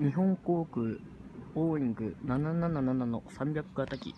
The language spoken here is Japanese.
日本航空ボーイング777の300型機。